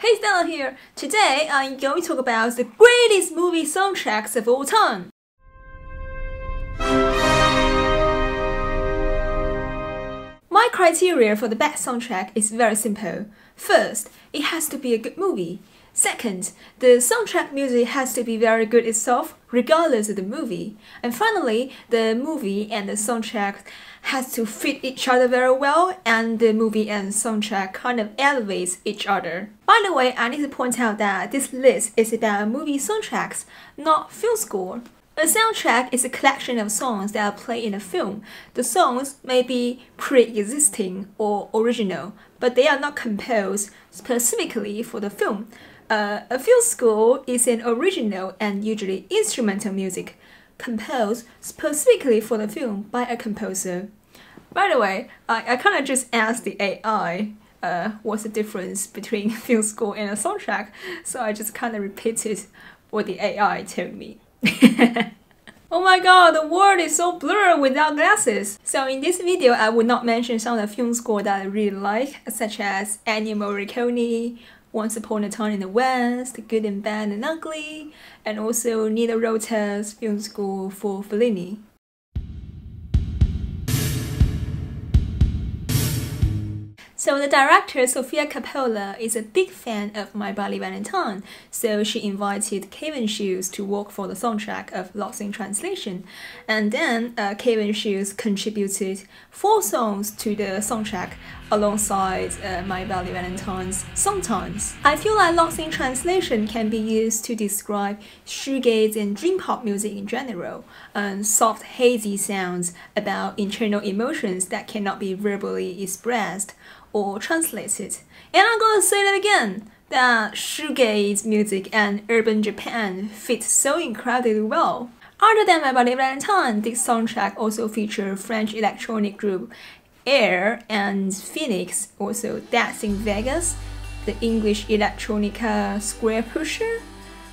Hey Stella here. Today I'm going to talk about the greatest movie soundtracks of all time. My criteria for the best soundtrack is very simple. First, it has to be a good movie. Second, the soundtrack music has to be very good itself, regardless of the movie. And finally, the movie and the soundtrack has to fit each other very well, and the movie and soundtrack kind of elevates each other. By the way, I need to point out that this list is about movie soundtracks, not film score. A soundtrack is a collection of songs that are played in a film. The songs may be pre-existing or original, but they are not composed specifically for the film. Uh, a film score is an original and usually instrumental music composed specifically for the film by a composer. By the way, I, I kind of just asked the AI uh, what's the difference between film score and a soundtrack, so I just kind of repeated what the AI told me. oh my god, the world is so blurred without glasses! So in this video, I would not mention some of the film score that I really like, such as Ennio Morricone, once Upon a Time in the West, Good and Bad and Ugly, and also Nino Rota's film score for Fellini. So the director Sofia Coppola is a big fan of My Bloody Valentine, so she invited Kevin Shields to work for the soundtrack of Lost in Translation, and then uh, Kevin Shields contributed four songs to the soundtrack alongside uh, My Bloody Valentine's Sometimes. I feel like Lost in Translation can be used to describe shoegaze and dream pop music in general, and soft hazy sounds about internal emotions that cannot be verbally expressed or translated. And I'm gonna say that again that shoegaze music and urban Japan fit so incredibly well. Other than My Bloody Valentine, this soundtrack also features French electronic group Air and Phoenix, also Death in Vegas, the English electronica Squarepusher,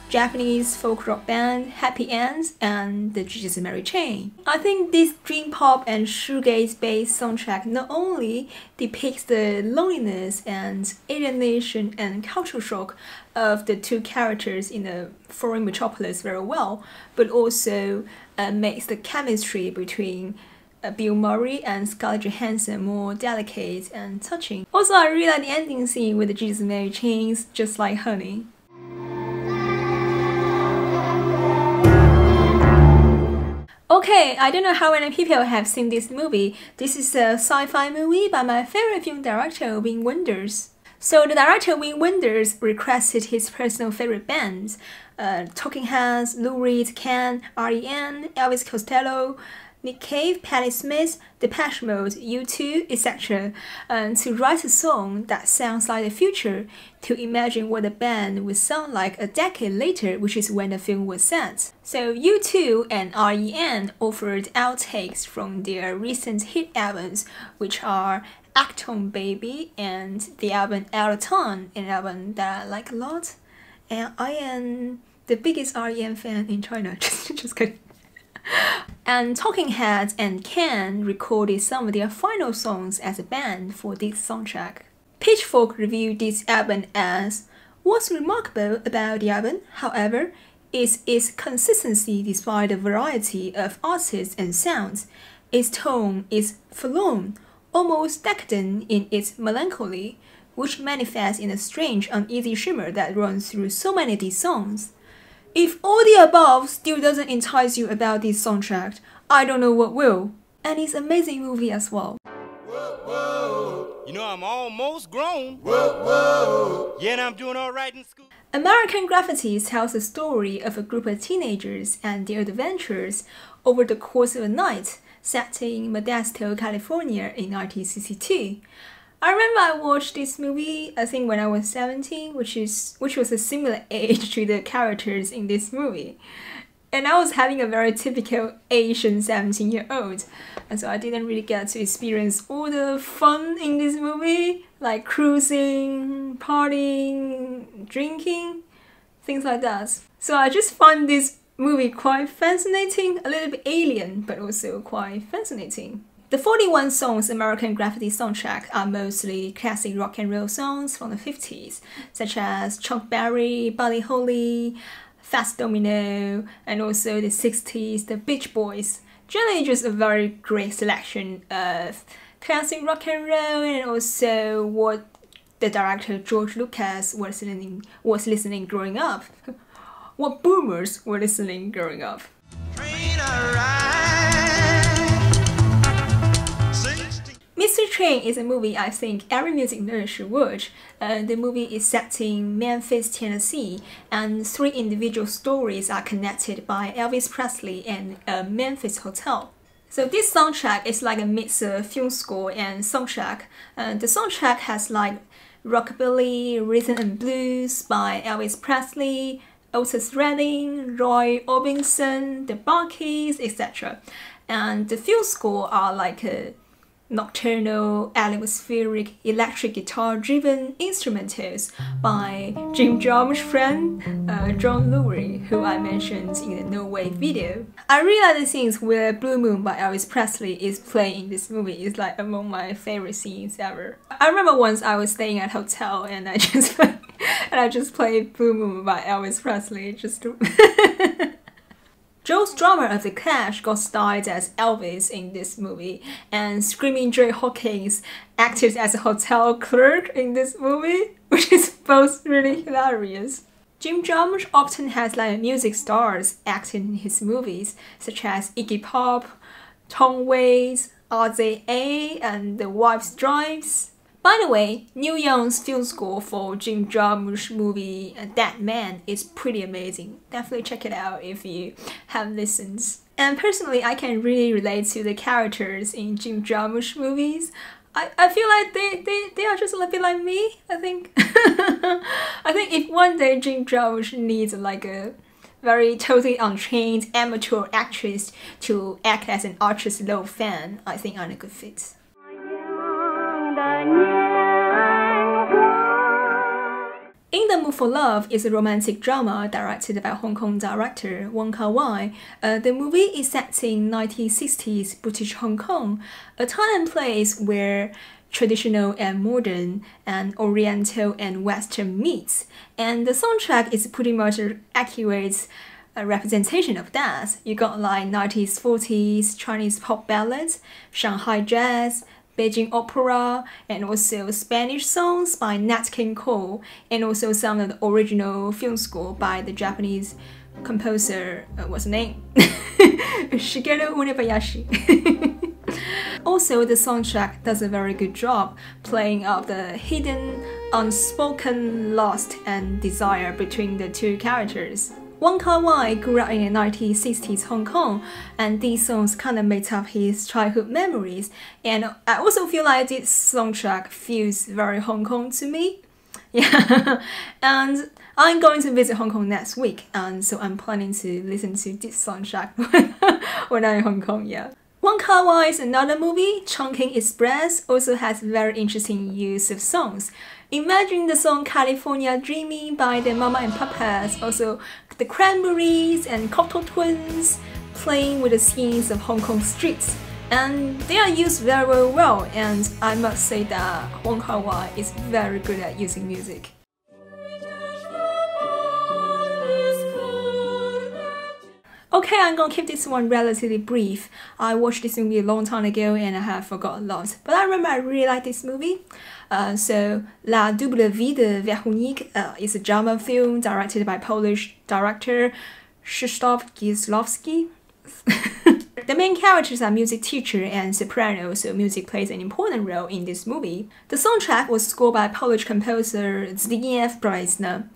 Japanese folk rock band Happy Ends and the Jesus Mary Chain. I think this dream pop and shoegaze based soundtrack not only depicts the loneliness and alienation and cultural shock of the two characters in a foreign metropolis very well, but also uh, makes the chemistry between uh, Bill Murray and Scarlett Johansson more delicate and touching. Also, I really like the ending scene with the Jesus Mary chains, just like Honey. Okay, I don't know how many people have seen this movie. This is a sci-fi movie by my favorite film director, Wim Wenders. So the director Wim Wenders requested his personal favorite bands, uh, Talking Heads, Lou Reed, Can, R.E.M., Elvis Costello, Nick Cave, Patti Smith, Depeche Mode, U2, etc., um, to write a song that sounds like the future, to imagine what the band would sound like a decade later, which is when the film was set. So U2 and REM offered outtakes from their recent hit albums, which are Achtung Baby and the album Ton, an album that I like a lot. And I am the biggest REM fan in China. just, just kidding. And Talking Heads and Can recorded some of their final songs as a band for this soundtrack. Pitchfork reviewed this album as What's remarkable about the album, however, is its consistency despite the variety of artists and sounds. Its tone is forlorn, almost decadent in its melancholy, which manifests in a strange, uneasy shimmer that runs through so many of these songs. If all the above still doesn't entice you about this soundtrack, I don't know what will. And it's an amazing movie as well. Whoa, whoa. You know I'm almost grown. Whoa. Yeah, and I'm doing all right in school. American Graffiti tells the story of a group of teenagers and their adventures over the course of a night set in Modesto, California in 1962. I remember I watched this movie I think when I was 17 which is which was a similar age to the characters in this movie and I was having a very typical Asian 17 year old and so I didn't really get to experience all the fun in this movie like cruising, partying, drinking, things like that. So I just find this movie quite fascinating, a little bit alien but also quite fascinating. The 41 songs American Graffiti soundtrack are mostly classic rock and roll songs from the 50s, such as Chuck Berry, Buddy Holly, Fats Domino, and also the 60s, the Beach Boys. Generally, just a very great selection of classic rock and roll and also what the director George Lucas was listening was listening growing up. what boomers were listening growing up. Train is a movie I think every music nerd should watch. Uh, the movie is set in Memphis, Tennessee, and three individual stories are connected by Elvis Presley and a Memphis hotel. So this soundtrack is like a mix of film score and soundtrack. Uh, the soundtrack has like rockabilly, rhythm and blues by Elvis Presley, Otis Redding, Roy Orbison, the Bar-Kays, etc. And the film score are like a nocturnal, atmospheric, electric guitar-driven instrumentals by Jim Jarmusch's friend uh, John Lurie, who I mentioned in the No Wave video. I really like the scenes where Blue Moon by Elvis Presley is playing in this movie. It's like among my favorite scenes ever. I remember once I was staying at a hotel and I just and I just played Blue Moon by Elvis Presley just to Joe Strummer of The Clash got starred as Elvis in this movie, and Screaming Jay Hawkins acted as a hotel clerk in this movie, which is both really hilarious. Jim Jarmusch often has like music stars acting in his movies, such as Iggy Pop, Tom Waits, RZA, and The White Stripes. By the way, Neil Young's film score for Jim Jarmusch movie uh, Dead Man is pretty amazing. Definitely check it out if you have listened. And personally, I can really relate to the characters in Jim Jarmusch movies. I, I feel like they, they, they are just a little bit like me, I think. I think if one day Jim Jarmusch needs like a very totally untrained amateur actress to act as an ultra slow fan, I think I'm a good fit. For Love is a romantic drama directed by Hong Kong director Wong Kar Wai. Uh, the movie is set in 1960s British Hong Kong, a time and place where traditional and modern and oriental and western meets. And the soundtrack is pretty much an accurate uh, representation of that. You got like 90s, 40s Chinese pop ballads, Shanghai jazz, Beijing opera, and also Spanish songs by Nat King Cole, and also some of the original film score by the Japanese composer, uh, what's the name? Shigeru Umebayashi. also, the soundtrack does a very good job playing up the hidden, unspoken lust and desire between the two characters. Wong Kar Wai grew up in the 1960s Hong Kong, and these songs kind of made up his childhood memories. And I also feel like this soundtrack feels very Hong Kong to me. Yeah, and I'm going to visit Hong Kong next week, and so I'm planning to listen to this soundtrack when I'm in Hong Kong. Yeah. Wong Kar Wai's another movie, Chungking Express, also has very interesting use of songs. Imagine the song California Dreaming by the Mama and Papas, also the Cranberries and Cocteau Twins playing with the scenes of Hong Kong streets. And they are used very, very well, and I must say that Wong Kar Wai is very good at using music. Okay, I'm gonna keep this one relatively brief. I watched this movie a long time ago and I have forgotten a lot, but I remember I really like this movie. Uh, so, La Double Vie de Véronique uh, is a German film directed by Polish director Krzysztof Kieslowski. the main characters are music teacher and soprano, so music plays an important role in this movie. The soundtrack was scored by Polish composer Zbigniew Preisner.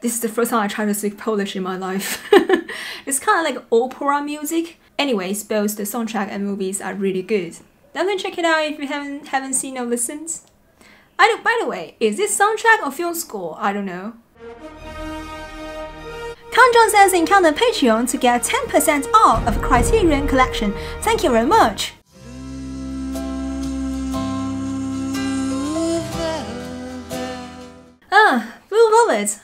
This is the first time I try to speak Polish in my life. it's kind of like opera music. Anyways, both the soundtrack and movies are really good. Definitely check it out if you haven't haven't seen or listened. I don't, by the way, is this soundtrack or film score? I don't know. Us in Count Patreon to get 10% off of Criterion Collection. Thank you very much.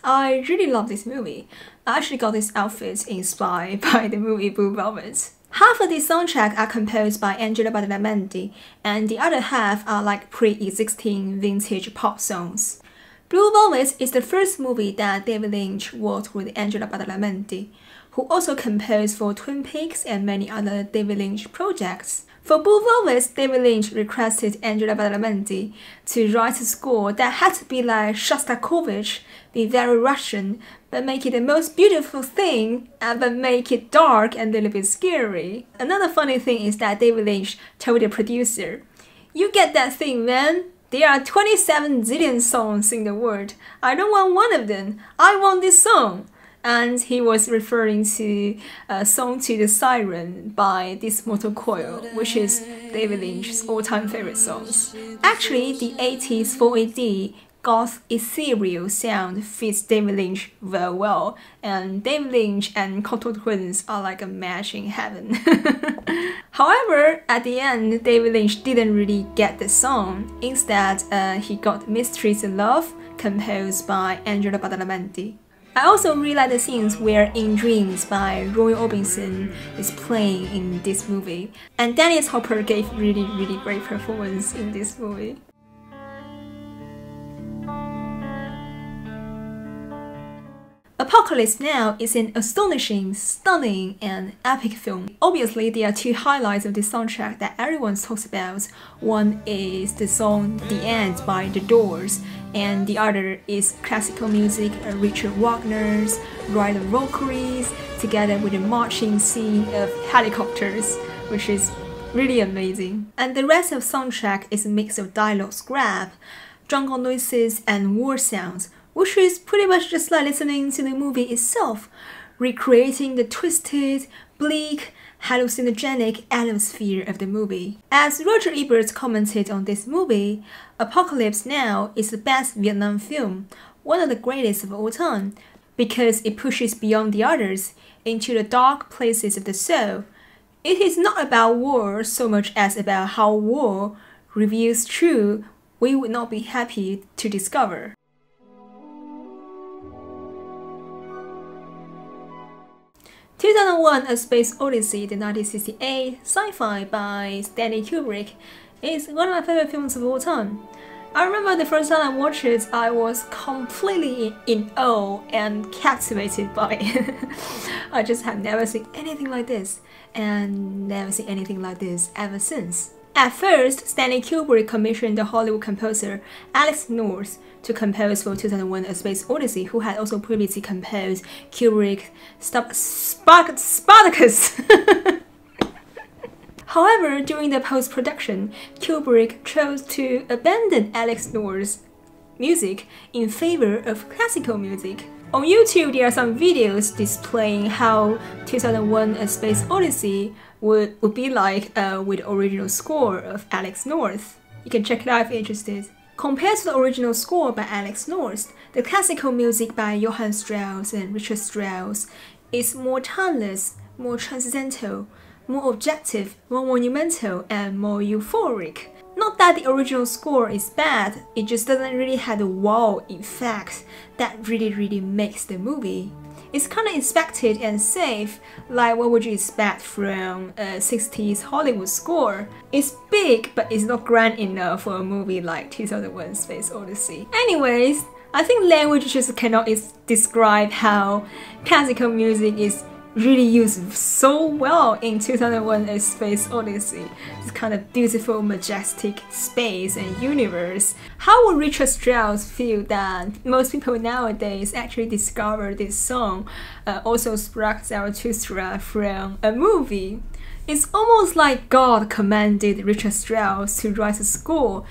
I really love this movie. I actually got this outfit inspired by the movie Blue Velvet. Half of the soundtrack are composed by Angelo Badalamenti, and the other half are like pre-existing vintage pop songs. Blue Velvet is the first movie that David Lynch worked with Angelo Badalamenti, who also composed for Twin Peaks and many other David Lynch projects. For Velvet, David Lynch requested Angelo Badalamenti to write a score that had to be like Shostakovich, be very Russian, but make it the most beautiful thing, and but make it dark and a little bit scary. Another funny thing is that David Lynch told the producer, You get that thing, man. There are 27 zillion songs in the world. I don't want one of them. I want this song and he was referring to uh, Song to the Siren by this Mortal Coil, which is David Lynch's all-time favorite songs. Actually, the 80s 4AD goth ethereal sound fits David Lynch very well, and David Lynch and Cocteau Twins are like a match in heaven. However, at the end, David Lynch didn't really get the song. Instead, uh, he got Mysteries of Love, composed by Angelo Badalamenti. I also really like the scenes where In Dreams by Roy Orbison is playing in this movie. And Dennis Hopper gave really, really great performance in this movie. Apocalypse Now is an astonishing, stunning, and epic film. Obviously, there are two highlights of the soundtrack that everyone talks about. One is the song The End by The Doors, and the other is classical music, uh, Richard Wagner's Ride the Valkyries, together with a marching scene of helicopters, which is really amazing. And the rest of the soundtrack is a mix of dialogue scrap, jungle noises, and war sounds, which is pretty much just like listening to the movie itself, recreating the twisted, bleak, hallucinogenic atmosphere of the movie. As Roger Ebert commented on this movie, Apocalypse Now is the best Vietnam film, one of the greatest of all time, because it pushes beyond the others into the dark places of the soul. It is not about war so much as about how war reveals truth we would not be happy to discover. 2001 A Space Odyssey, the 1968 sci-fi by Stanley Kubrick, is one of my favorite films of all time. I remember the first time I watched it, I was completely in awe and captivated by it. I just have never seen anything like this, and never seen anything like this ever since. At first, Stanley Kubrick commissioned the Hollywood composer Alex North to compose for 2001 A Space Odyssey, who had also previously composed Kubrick's Spark Spartacus. However, during the post-production, Kubrick chose to abandon Alex North's music in favor of classical music. On YouTube, there are some videos displaying how 2001 A Space Odyssey would, would be like uh, with the original score of Alex North. You can check it out if you're interested. Compared to the original score by Alex North, the classical music by Johann Strauss and Richard Strauss is more timeless, more transcendental, more objective, more monumental, and more euphoric. Not that the original score is bad, it just doesn't really have the wow effect that really really makes the movie. It's kind of expected and safe, like what would you expect from a 60s Hollywood score. It's big, but it's not grand enough for a movie like 2001 Space Odyssey. Anyways, I think language just cannot describe how classical music is really used so well in 2001 A Space Odyssey. This kind of beautiful, majestic space and universe. How would Richard Strauss feel that most people nowadays actually discover this song, uh, also sprach Zarathustra from a movie? It's almost like God commanded Richard Strauss to write a score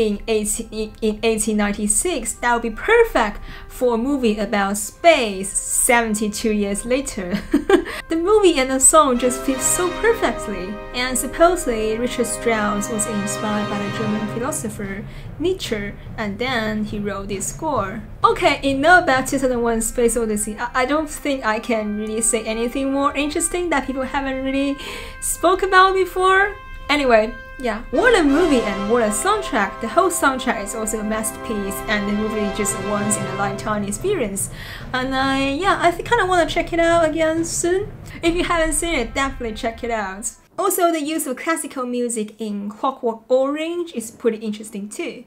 in, 18, in 1896 that would be perfect for a movie about space 72 years later. the movie and the song just fit so perfectly. And supposedly Richard Strauss was inspired by the German philosopher Nietzsche and then he wrote this score. Okay, enough about 2001 Space Odyssey. I, I don't think I can really say anything more interesting that people haven't really spoke about before. Anyway, Yeah, what a movie and what a soundtrack. The whole soundtrack is also a masterpiece and the movie just once in a lifetime experience. And I, yeah, I kind of want to check it out again soon. If you haven't seen it, definitely check it out. Also, the use of classical music in Clockwork Orange is pretty interesting too.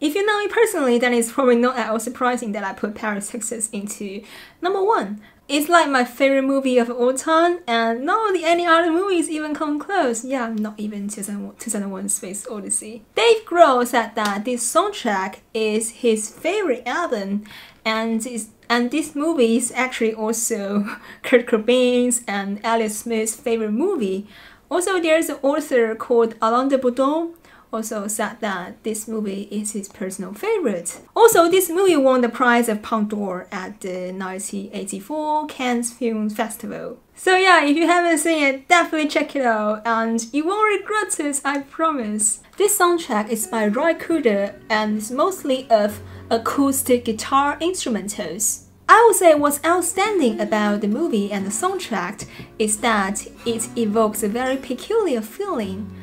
If you know me personally, then it's probably not at all surprising that I put Paris, Texas into number one. It's like my favorite movie of all time, and not any other movies even come close. Yeah, not even 2001 Space Odyssey. Dave Grohl said that this soundtrack is his favorite album, and is and this movie is actually also Kurt Cobain's and Elliott Smith's favorite movie. Also, there's an author called Alain de Botton also said that this movie is his personal favorite. Also, this movie won the prize of Palme d'Or at the 1984 Cannes Film Festival. So yeah, if you haven't seen it, definitely check it out and you won't regret it, I promise. This soundtrack is by Ry Cooder and is mostly of acoustic guitar instrumentals. I would say what's outstanding about the movie and the soundtrack is that it evokes a very peculiar feeling,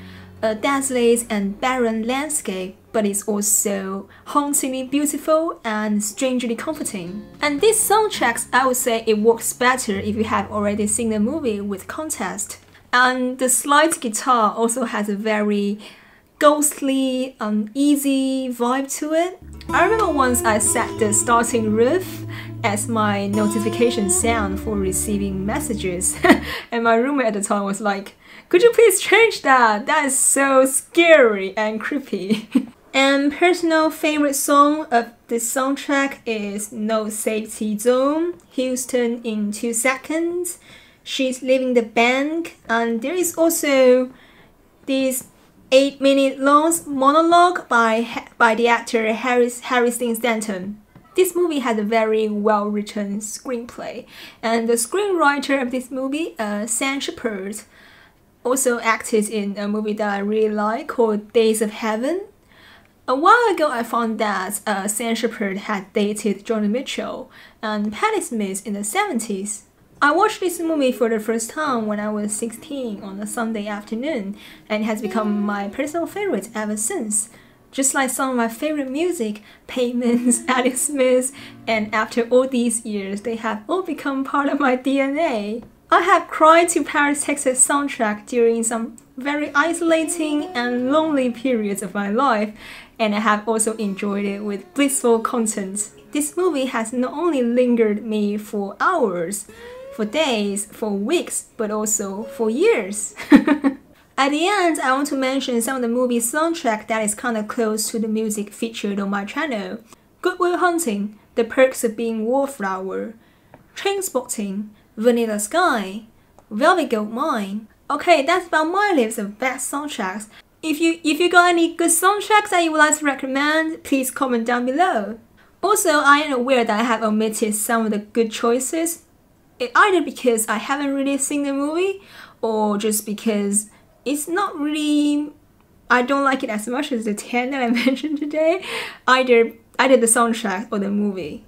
Uh, a desolate and barren landscape, but it's also hauntingly beautiful and strangely comforting. And these soundtracks, I would say it works better if you have already seen the movie with context. And the slide guitar also has a very ghostly, um, uneasy vibe to it. I remember once I set the starting riff as my notification sound for receiving messages, and my roommate at the time was like, Could you please change that? That is so scary and creepy. and personal favorite song of the soundtrack is No Safety Zone, Houston in Two Seconds. She's leaving the bank, and there is also this eight minute long monologue by, by the actor Harris, Harris Dean Stanton. This movie has a very well written screenplay, and the screenwriter of this movie, uh, Sam Shepard, also acted in a movie that I really like called Days of Heaven. A while ago, I found that uh, Sam Shepard had dated Joni Mitchell and Patti Smith in the 70s. I watched this movie for the first time when I was 16 on a Sunday afternoon, and it has become my personal favorite ever since. Just like some of my favorite music, Pavement, Elliott Smith, and after all these years, they have all become part of my DNA. I have cried to Paris, Texas soundtrack during some very isolating and lonely periods of my life, and I have also enjoyed it with blissful content. This movie has not only lingered me for hours, for days, for weeks, but also for years. At the end, I want to mention some of the movie soundtrack that is kinda close to the music featured on my channel. Good Will Hunting, The Perks of Being Wallflower, Trainspotting, Vanilla Sky, Velvet Goldmine. Okay, that's about my list of best soundtracks. If you if you got any good soundtracks that you would like to recommend, please comment down below. Also, I am aware that I have omitted some of the good choices either because I haven't really seen the movie or just because it's not really I don't like it as much as the 10 that I mentioned today, either either the soundtrack or the movie.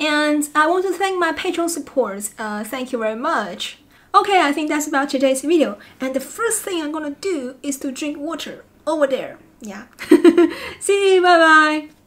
And I want to thank my Patreon support. Uh, thank you very much. Okay, I think that's about today's video. And the first thing I'm gonna do is to drink water over there. Yeah. See you, bye bye.